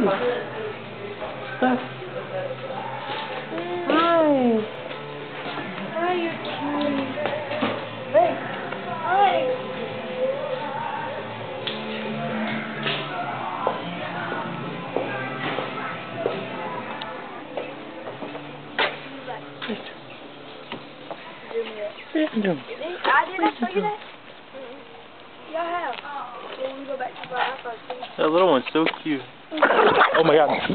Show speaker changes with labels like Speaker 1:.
Speaker 1: doing? Stop. Hi.
Speaker 2: Hi, you're cute. Hey. Hi.
Speaker 1: Random.
Speaker 2: I did not show you that? Y'all have. When we go back to our house,
Speaker 1: That little one's so cute. Oh my god.